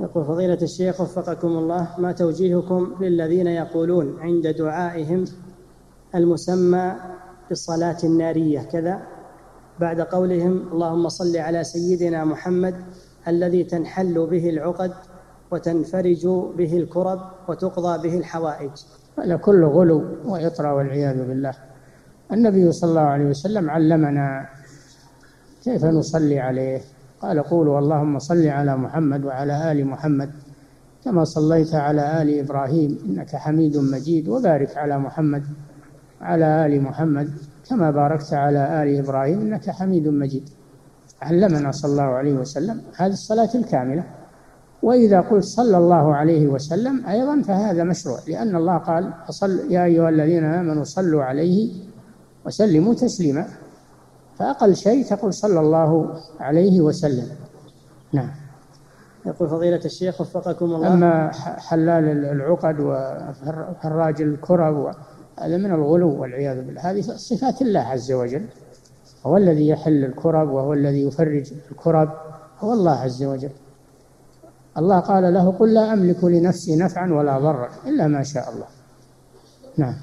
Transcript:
يقول فضيلة الشيخ وفقكم الله ما توجيهكم للذين يقولون عند دعائهم المسمى بالصلاة النارية؟ كذا. بعد قولهم اللهم صل على سيدنا محمد الذي تنحل به العقد وتنفرج به الكرب وتقضى به الحوائج. هذا كله غلو وإطرى والعياذ بالله. النبي صلى الله عليه وسلم علمنا كيف نصلي عليه. قال قولوا اللهم صل على محمد وعلى آل محمد كما صليت على آل إبراهيم إنك حميد مجيد وبارك على محمد وعلى آل محمد كما باركت على آل إبراهيم إنك حميد مجيد. علمنا صلى الله عليه وسلم هذه الصلاة الكاملة. وإذا قلت صلى الله عليه وسلم أيضا فهذا مشروع لأن الله قال يا أيها الذين آمنوا صلوا عليه وسلموا تسليما. فأقل شيء تقول صلى الله عليه وسلم. نعم. يقول فضيلة الشيخ وفقكم الله. أما حلال العقد وفراج الكرب هذا من الغلو والعياذ بالله. هذه صفات الله عز وجل. هو الذي يحل الكرب وهو الذي يفرج الكرب هو الله عز وجل. الله قال له قل لا أملك لنفسي نفعا ولا ضرا إلا ما شاء الله. نعم.